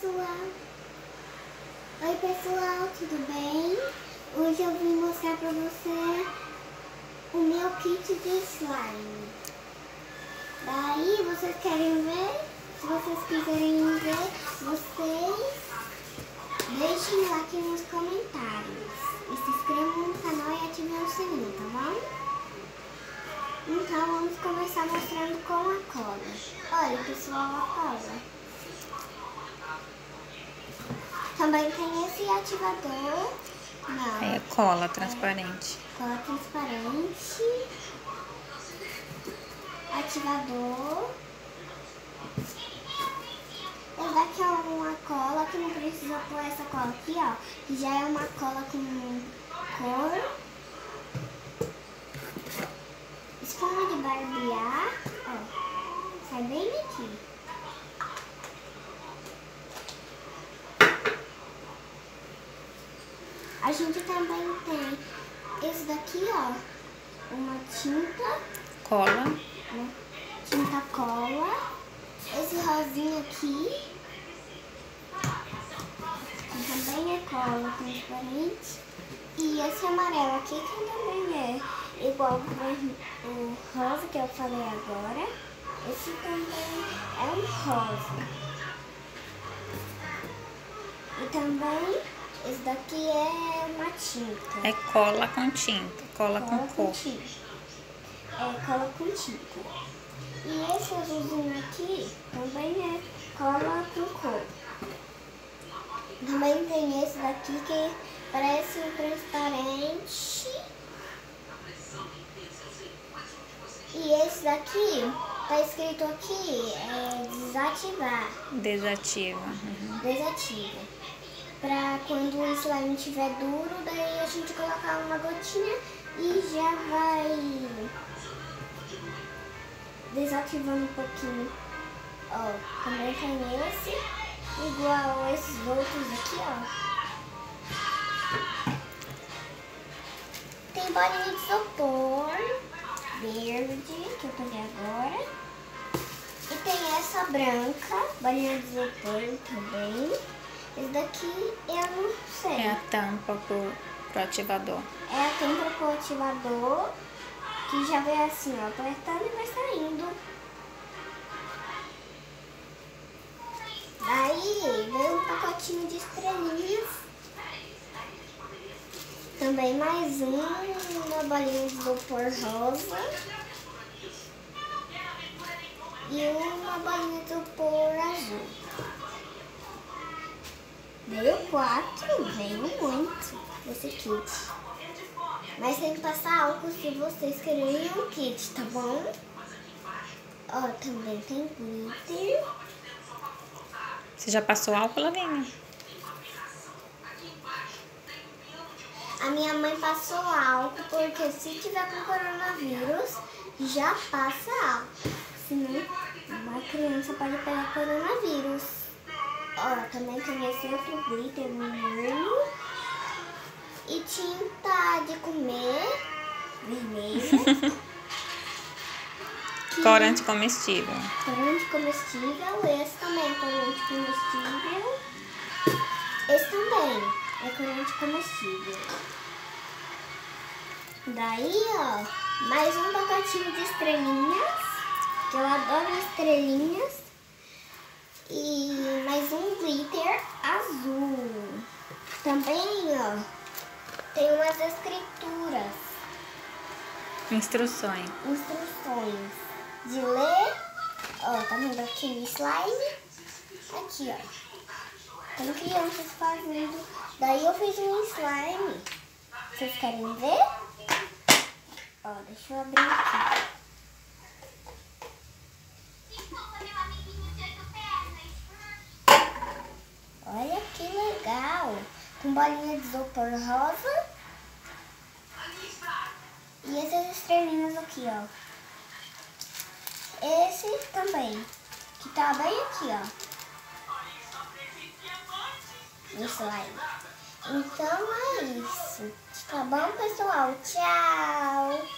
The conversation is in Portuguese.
pessoal! Oi pessoal, tudo bem? Hoje eu vim mostrar pra você o meu kit de slime. Daí, vocês querem ver? Se vocês quiserem ver, vocês deixem aqui nos comentários. E se inscrevam no canal e ativem o sininho, tá bom? Então vamos começar mostrando com a cola. Olha pessoal, a cola. Também tem esse ativador. Não. É cola transparente. É, cola transparente. Ativador. Esse daqui é uma cola que não precisa pôr essa cola aqui, ó. Que já é uma cola com cor. Espuma de barbear. Ó. Sai bem aqui. A gente também tem esse daqui, ó, uma tinta. Cola. Tinta cola. Esse rosinho aqui. Também é cola transparente. E esse amarelo aqui que também é igual o rosa que eu falei agora. Esse também é um rosa. E também esse daqui é uma tinta. É cola com tinta, cola, cola com, com cor. Tinta. É cola com tinta. E esse azulzinho aqui também é cola com cor. Também tem esse daqui que parece um transparente. E esse daqui, tá escrito aqui, é desativar. Desativa. Uhum. Desativa para quando o slime estiver duro, daí a gente colocar uma gotinha e já vai desativando um pouquinho. Ó, também tem esse, igual esses outros aqui, ó. Tem bolinha de isopor verde, que eu peguei agora. E tem essa branca, bolinha de isopor também. Esse daqui eu não sei. É a tampa pro, pro ativador. É a tampa pro ativador, que já vem assim, ó, apertando e vai saindo. Daí veio um pacotinho de estrelinhas. Também mais um, uma bolinha de isopor rosa. E uma bolinha de isopor azul. Veio quatro, veio muito esse kit. Mas tem que passar álcool se vocês querem um kit, tá bom? Ó, também tem glitter. Você já passou álcool, Lavínia? A minha mãe passou álcool porque se tiver com coronavírus, já passa álcool. Senão, uma criança pode pegar coronavírus. Ó, também tem esse outro glitter vermelho. E tinta de comer vermelha. corante comestível. Corante comestível. Esse também é corante comestível. Esse também é corante comestível. Daí, ó, mais um pacotinho de estrelinhas. Que eu adoro estrelinhas. E mais um glitter azul. Também, ó, tem umas escrituras. Instruções. Instruções. De ler. Ó, tá vendo aqui o slime? Aqui, ó. Tem crianças fazendo. Daí eu fiz um slime. Vocês querem ver? Ó, deixa eu abrir aqui. Com bolinha de isopor rosa. E essas estrelinhas aqui, ó. Esse também. Que tá bem aqui, ó. No slime. Então é isso. Tá bom, pessoal? Tchau!